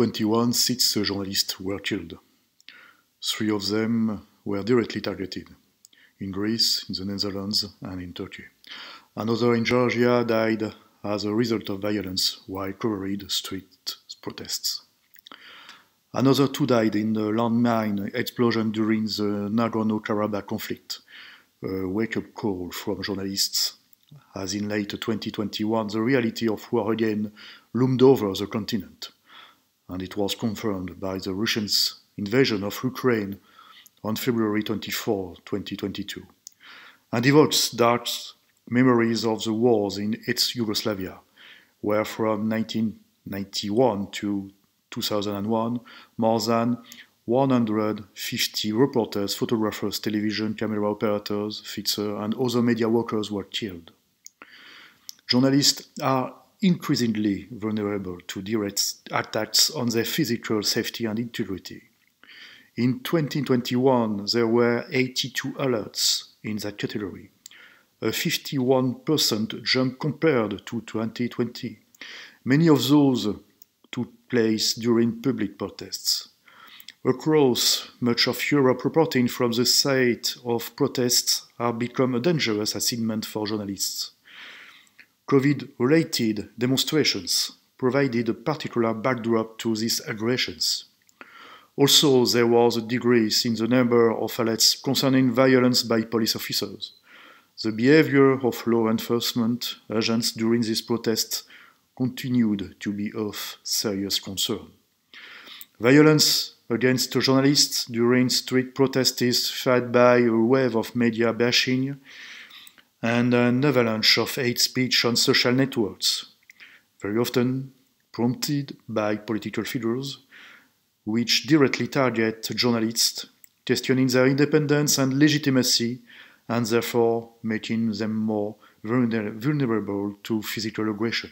21 six journalists were killed. Three of them were directly targeted in Greece, in the Netherlands, and in Turkey. Another in Georgia died as a result of violence while covering street protests. Another two died in a landmine explosion during the Nagorno-Karabakh conflict, a wake-up call from journalists, as in late 2021 the reality of war again loomed over the continent, and it was confirmed by the Russians' invasion of Ukraine on February 24, 2022, and evokes dark memories of the wars in ex-Yugoslavia, where from 1991 to 2001, more than 150 reporters, photographers, television camera operators, fixers, and other media workers were killed. Journalists are increasingly vulnerable to direct attacks on their physical safety and integrity. In 2021, there were 82 alerts in that category, a 51% jump compared to 2020. Many of those took place during public protests. Across much of Europe, reporting from the site of protests have become a dangerous assignment for journalists. COVID-related demonstrations provided a particular backdrop to these aggressions. Also, there was a decrease in the number of alerts concerning violence by police officers. The behavior of law enforcement agents during these protests continued to be of serious concern. Violence against journalists during street protests is fed by a wave of media bashing and an avalanche of hate speech on social networks, very often prompted by political figures which directly target journalists, questioning their independence and legitimacy, and therefore making them more vulnerable to physical aggression.